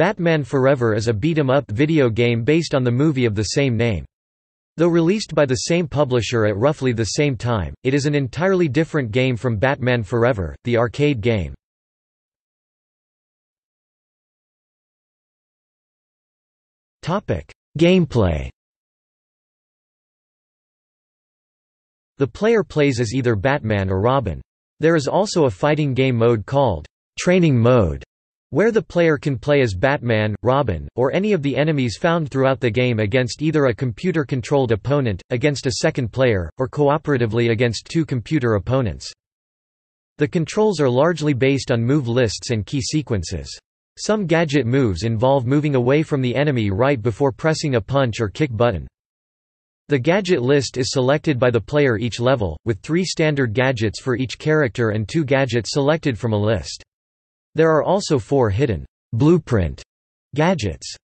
Batman Forever is a beat-em-up video game based on the movie of the same name. Though released by the same publisher at roughly the same time, it is an entirely different game from Batman Forever, the arcade game. Gameplay The player plays as either Batman or Robin. There is also a fighting game mode called Training Mode, where the player can play as Batman, Robin, or any of the enemies found throughout the game against either a computer-controlled opponent, against a second player, or cooperatively against two computer opponents. The controls are largely based on move lists and key sequences. Some gadget moves involve moving away from the enemy right before pressing a punch or kick button. The gadget list is selected by the player each level, with three standard gadgets for each character and two gadgets selected from a list. There are also four hidden blueprint gadgets.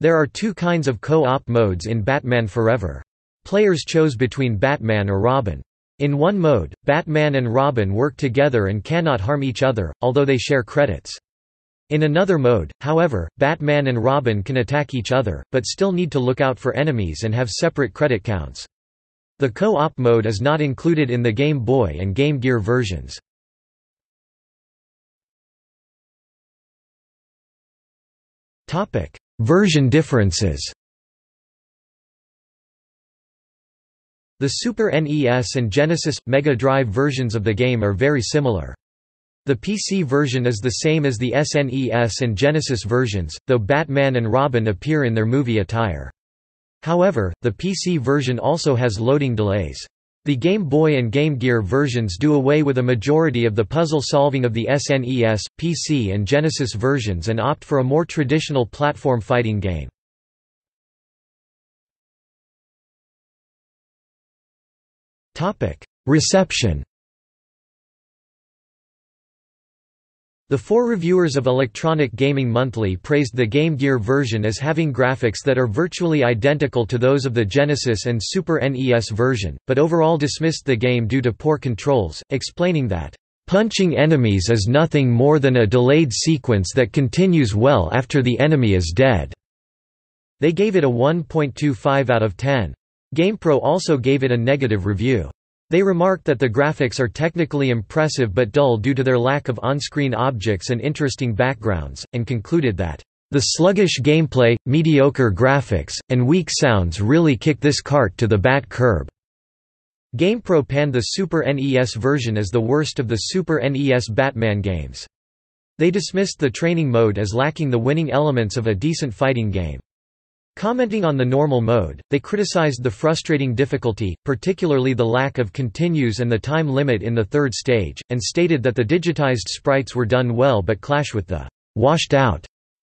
There are two kinds of co-op modes in Batman Forever. Players chose between Batman or Robin. In one mode, Batman and Robin work together and cannot harm each other, although they share credits. In another mode, however, Batman and Robin can attack each other, but still need to look out for enemies and have separate credit counts. The co-op mode is not included in the Game Boy and Game Gear versions. Version differences The Super NES and Genesis – Mega Drive versions of the game are very similar. The PC version is the same as the SNES and Genesis versions, though Batman and Robin appear in their movie attire. However, the PC version also has loading delays. The Game Boy and Game Gear versions do away with a majority of the puzzle solving of the SNES, PC and Genesis versions and opt for a more traditional platform fighting game. Reception The four reviewers of Electronic Gaming Monthly praised the Game Gear version as having graphics that are virtually identical to those of the Genesis and Super NES version, but overall dismissed the game due to poor controls, explaining that, "...punching enemies is nothing more than a delayed sequence that continues well after the enemy is dead." They gave it a 1.25 out of 10. GamePro also gave it a negative review. They remarked that the graphics are technically impressive but dull due to their lack of on-screen objects and interesting backgrounds, and concluded that, "...the sluggish gameplay, mediocre graphics, and weak sounds really kick this cart to the bat curb." GamePro panned the Super NES version as the worst of the Super NES Batman games. They dismissed the training mode as lacking the winning elements of a decent fighting game. Commenting on the normal mode, they criticized the frustrating difficulty, particularly the lack of continues and the time limit in the third stage, and stated that the digitized sprites were done well but clash with the washed-out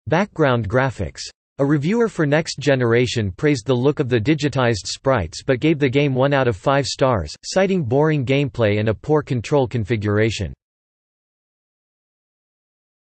background graphics. A reviewer for Next Generation praised the look of the digitized sprites but gave the game 1 out of 5 stars, citing boring gameplay and a poor control configuration.